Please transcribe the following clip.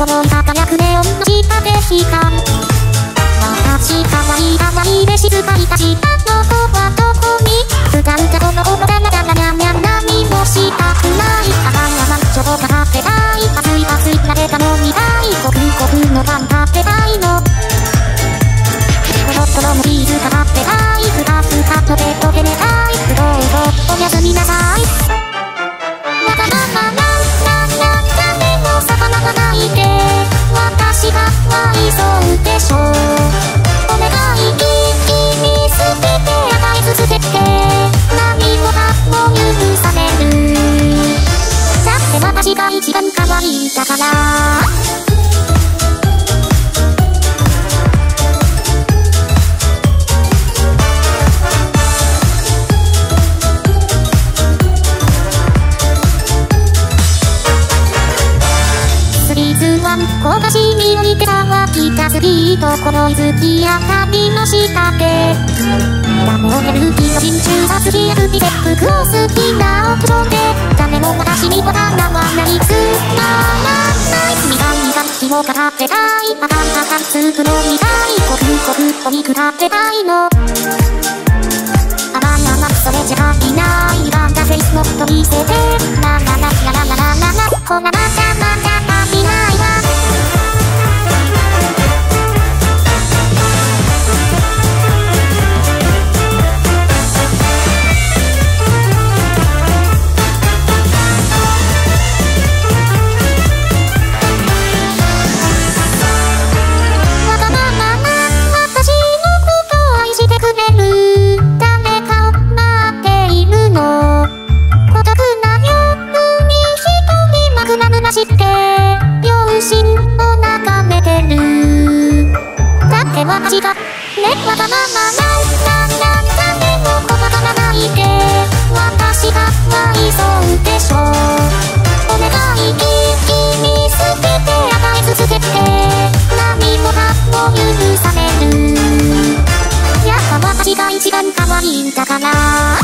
この輝くネオンの下で悲観私かわいいかわいいで静かに立ちたのこはどこに。歌うた私が一番可愛いだから私に似て乾きたスキーと心づきあたりの下でダモヘるキの真中はスキやステッ服を好きなオプションで誰も私にはかなわないつまらない君が苦もかかってたいまたまスーくのみたいコクコクと肉食ってたいのだって私がねわがままななんなんでも細かなないで私が愛そうでしょお願い君捨てて与え続けて何もかも許されるやっぱ私が一番可愛いんだから。